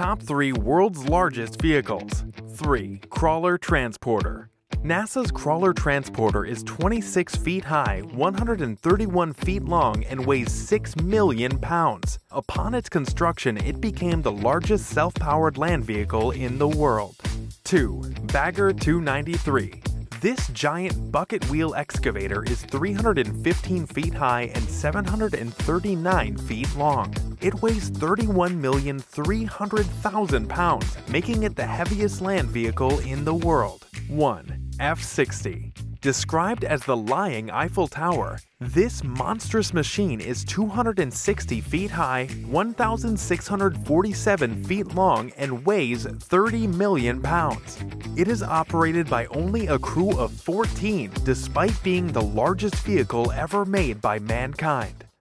Top 3 World's Largest Vehicles 3. Crawler Transporter NASA's Crawler Transporter is 26 feet high, 131 feet long, and weighs 6 million pounds. Upon its construction, it became the largest self-powered land vehicle in the world. 2. Bagger 293 this giant bucket wheel excavator is 315 feet high and 739 feet long. It weighs 31,300,000 pounds, making it the heaviest land vehicle in the world. 1. F-60 Described as the lying Eiffel Tower, this monstrous machine is 260 feet high, 1,647 feet long, and weighs 30 million pounds. It is operated by only a crew of 14, despite being the largest vehicle ever made by mankind.